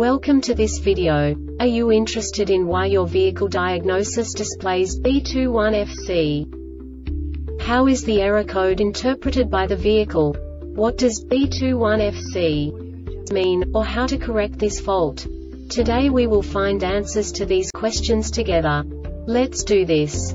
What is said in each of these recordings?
Welcome to this video. Are you interested in why your vehicle diagnosis displays B21FC? How is the error code interpreted by the vehicle? What does B21FC mean, or how to correct this fault? Today we will find answers to these questions together. Let's do this.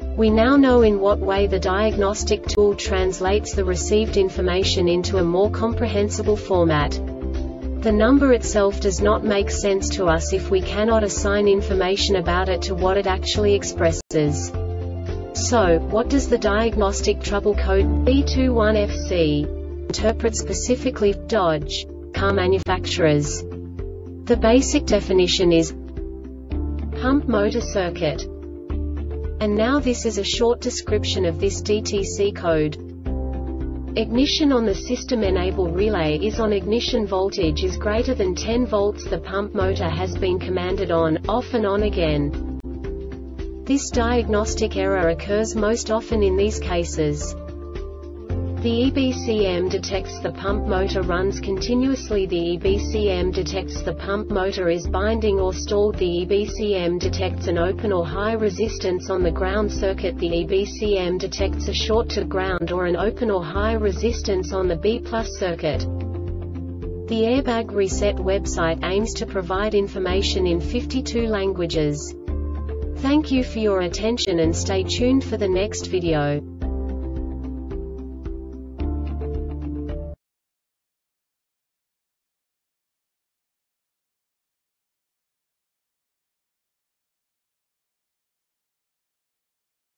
We now know in what way the diagnostic tool translates the received information into a more comprehensible format. The number itself does not make sense to us if we cannot assign information about it to what it actually expresses. So, what does the diagnostic trouble code B21FC interpret specifically Dodge car manufacturers? The basic definition is pump motor circuit. And now this is a short description of this DTC code. Ignition on the system enable relay is on ignition voltage is greater than 10 volts the pump motor has been commanded on, off and on again. This diagnostic error occurs most often in these cases. The EBCM detects the pump motor runs continuously The EBCM detects the pump motor is binding or stalled The EBCM detects an open or high resistance on the ground circuit The EBCM detects a short to ground or an open or high resistance on the B plus circuit. The Airbag Reset website aims to provide information in 52 languages. Thank you for your attention and stay tuned for the next video.